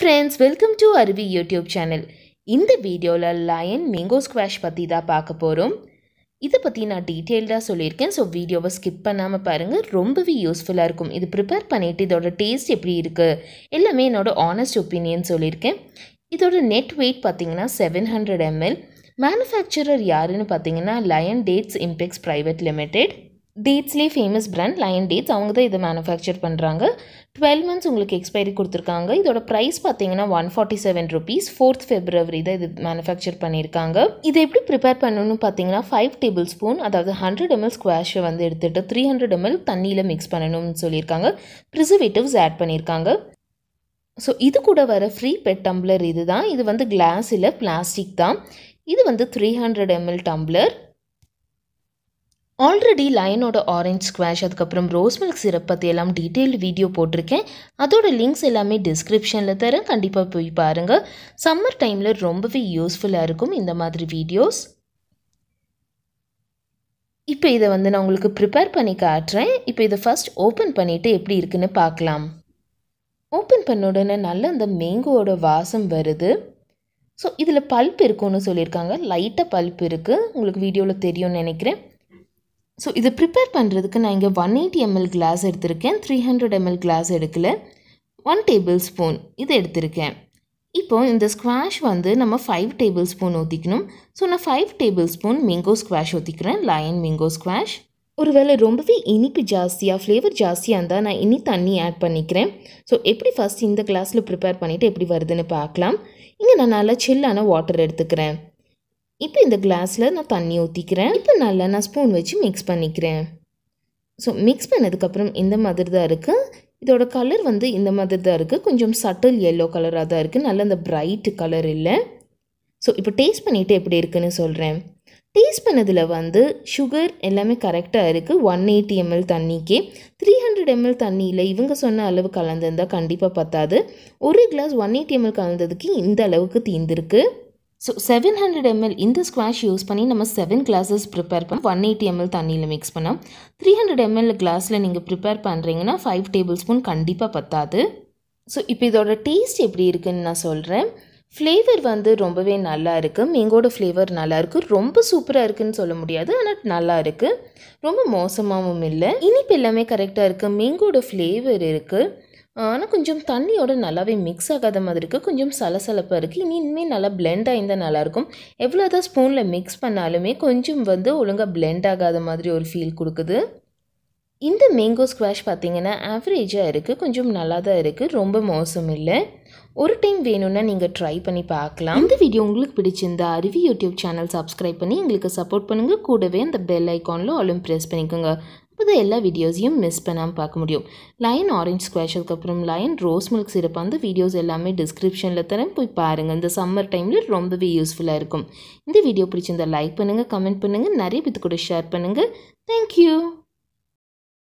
Friends welcome to Aruvi YouTube channel இந்த வீடியோவில் line mango squash பற்றி தான் பார்க்க போகிறோம் இதை பற்றி நான் டீட்டெயில்டாக சொல்லியிருக்கேன். ஸோ வீடியோவை ஸ்கிப் பண்ணாமல் பாருங்கள் ரொம்பவே யூஸ்ஃபுல்லாக இருக்கும். இது ப்ரிப்பேர் பண்ணிவிட்டு இதோட டேஸ்ட் எப்படி இருக்குது எல்லாமே என்னோட ஆனஸ்ட் ஒப்பீனியன் சொல்லியிருக்கேன். இதோட நெட் வெயிட் பார்த்தீங்கன்னா செவன் ஹண்ட்ரட் எம்எல் மேனுஃபேக்சரர் யாருன்னு பார்த்தீங்கன்னா Lion Dates Impex Private Limited டேட்ஸ்லேயே famous brand Lion Dates அவங்க தான் இதை மேனுஃபேக்சர் பண்ணுறாங்க டுவெல் மந்த்ஸ் உங்களுக்கு எக்ஸ்பைரி கொடுத்துருக்காங்க. இதோட ப்ரைஸ் பார்த்தீங்கன்னா one forty seven rupees fourth February தான் இது மேனுஃபேக்சர் பண்ணியிருக்காங்க. இதை எப்படி ப்ரிப்பேர் பண்ணணும்னு பார்த்தீங்கன்னா ஃபைவ் டேபிள் ஸ்பூன் அதாவது ஹண்ட்ரட் எம்எல் ஸ்குவாஷை வந்து எடுத்துகிட்டு த்ரீ ஹண்ட்ரட் எம்எல் தண்ணியில் மிக்ஸ் பண்ணணும்னு சொல்லியிருக்காங்க. ப்ரிசர்வேட்டிவ்ஸ் ஆட் பண்ணியிருக்காங்க. ஸோ இது கூட வர ஃப்ரீ பெட் டம்ளர் இது தான். இது வந்து கிளாஸ் இல்லை பிளாஸ்டிக் தான். இது வந்து three hundred ML tumbler already லயனோட orange squash அதுக்கப்புறம் ரோஸ் மில்க் சிரப் பற்றி எல்லாம் டீட்டெயில்டு வீடியோ போட்டிருக்கேன். அதோட லிங்க்ஸ் எல்லாமே டிஸ்கிரிப்ஷனில் தரேன். கண்டிப்பாக போய் பாருங்கள் சம்மர் டைமில் ரொம்பவே யூஸ்ஃபுல்லாக இருக்கும் இந்த மாதிரி வீடியோஸ் இப்போ இதை வந்து நான் உங்களுக்கு ப்ரிப்பேர் பண்ணி காட்டுறேன். இப்போ இதை ஃபஸ்ட் ஓப்பன் பண்ணிவிட்டு எப்படி இருக்குன்னு பார்க்கலாம். ஓப்பன் பண்ண உடனே நல்ல அந்த மேங்கோவோட வாசம் வருது. ஸோ இதில் பல்ப் இருக்கும்னு சொல்லியிருக்காங்க. லைட்டாக பல்ப் இருக்குது உங்களுக்கு வீடியோவில் தெரியும்னு நினைக்கிறேன். ஸோ இதை ப்ரிப்பேர் பண்ணுறதுக்கு நான் இங்கே ஒன் எயிட்டி எம்எல் கிளாஸ் எடுத்திருக்கேன். த்ரீ ஹண்ட்ரட் எம்எல் கிளாஸ் எடுக்கல. ஒன் டேபிள் ஸ்பூன் இது எடுத்திருக்கேன். இப்போ இந்த ஸ்குவாஷ் வந்து நம்ம ஃபைவ் டேபிள் ஸ்பூன் ஊற்றிக்கணும் ஸோ நான் five table spoon mango squash ஊற்றிக்கிறேன் லயன் மேங்கோ ஸ்குவாஷ் ஒருவேளை ரொம்பவே இனிப்பு ஜாஸ்தியாக ஃப்ளேவர் ஜாஸ்தியாக இருந்தால் நான் இனி தண்ணி ஆட் பண்ணிக்கிறேன். ஸோ எப்படி ஃபஸ்ட் இந்த கிளாஸில் ப்ரிப்பேர் பண்ணிவிட்டு எப்படி வருதுன்னு பார்க்கலாம். இங்கே நான் நல்லா சில்லான வாட்டர் எடுத்துக்கிறேன். இப்போ இந்த கிளாஸில் நான் தண்ணி ஊற்றிக்கிறேன் இப்போ நல்லா நான் ஸ்பூன் வச்சு மிக்ஸ் பண்ணிக்கிறேன். ஸோ மிக்ஸ் பண்ணதுக்கப்புறம் இந்த மாதிரி தான் இருக்குது இதோட கலர் வந்து இந்த மாதிரி தான் இருக்குது கொஞ்சம் சட்டில் எல்லோ கலராக தான் இருக்குது நல்ல அந்த பிரைட் கலர் இல்லை. ஸோ இப்போ டேஸ்ட் பண்ணிவிட்டு எப்படி இருக்குன்னு சொல்கிறேன் டேஸ்ட் பண்ணதில் வந்து சுகர் எல்லாமே கரெக்டாக இருக்குது ஒன் எயிட்டி எம்எல் தண்ணிக்கே. த்ரீ ஹண்ட்ரட் எம்எல் தண்ணியில் இவங்க சொன்ன அளவு கலந்துருந்தால் கண்டிப்பாக பத்தாது. ஒரு கிளாஸ் ஒன் எயிட்டி எம்எல் கலந்ததுக்கு இந்த அளவுக்கு தீந்திருக்கு. ஸோ செவன் ஹண்ட்ரட் எம்எல் இந்த ஸ்குவாஷ் யூஸ் பண்ணி நம்ம செவன் கிளாஸஸ் ப்ரிப்பேர் பண்ணோம் ஒன் எயிட்டி எம்எல் தண்ணியில் மிக்ஸ் பண்ணோம் த்ரீ ஹண்ட்ரட் எம்எல் கிளாஸில் நீங்கள் ப்ரிப்பேர் பண்ணுறீங்கன்னா ஃபைவ் டேபிள் ஸ்பூன் கண்டிப்பாக பத்தாது. ஸோ இப்போ இதோட டேஸ்ட் எப்படி இருக்குன்னு நான் சொல்கிறேன் ஃப்ளேவர் வந்து ரொம்பவே நல்லா இருக்குது மேங்கோட ஃப்ளேவர் நல்லாயிருக்கு ரொம்ப சூப்பராக இருக்குதுன்னு சொல்ல முடியாது ஆனால் நல்லா இருக்குது ரொம்ப மோசமாகவும் இல்லை. இனிப்பு எல்லாமே கரெக்டாக இருக்குது மேங்கோட ஃப்ளேவர் இருக்குது ஆனால் கொஞ்சம் தண்ணியோட நல்லாவே மிக்ஸ் ஆகாத மாதிரி இருக்குது கொஞ்சம் சலசலப்பாக இருக்குது இனி இனிமேல் நல்லா பிளெண்ட் ஆகிருந்தால் நல்லாயிருக்கும் எவ்வளோ தான் ஸ்பூனில் மிக்ஸ் பண்ணாலுமே கொஞ்சம் வந்து ஒழுங்காக பிளெண்ட் ஆகாத மாதிரி ஒரு ஃபீல் கொடுக்குது. இந்த மேங்கோ ஸ்குவாஷ் பார்த்தீங்கன்னா ஆவரேஜாக இருக்குது கொஞ்சம் நல்லா தான் இருக்குது ரொம்ப மோசம் இல்லை. ஒரு டைம் வேணும்னா நீங்கள் ட்ரை பண்ணி பார்க்கலாம். இந்த வீடியோ உங்களுக்கு பிடிச்சிருந்தா அருவி யூடியூப் சேனல் சப்ஸ்கிரைப் பண்ணி எங்களுக்கு சப்போர்ட் பண்ணுங்கள் கூடவே அந்த பெல் ஐக்கானில் ஆலும் ப்ரெஸ் பண்ணிக்கோங்க. அப்போ எல்லா வீடியோஸையும் மிஸ் பண்ணாமல் பார்க்க முடியும். லயன் ஆரஞ்ச் ஸ்குவாஷ் அதுக்கப்புறம் லயன் ரோஸ் மில்க் சிறப்பு அந்த வீடியோஸ் எல்லாமே டிஸ்கிரிப்ஷனில் தரேன். போய் பாருங்கள் இந்த சம்மர் டைமில் ரொம்பவே யூஸ்ஃபுல்லாக இருக்கும். இந்த வீடியோ பிடிச்சிருந்தா லைக் பண்ணுங்கள் கமெண்ட் பண்ணுங்கள் நிறைய பேத்து கூட ஷேர் பண்ணுங்கள் தேங்க்யூ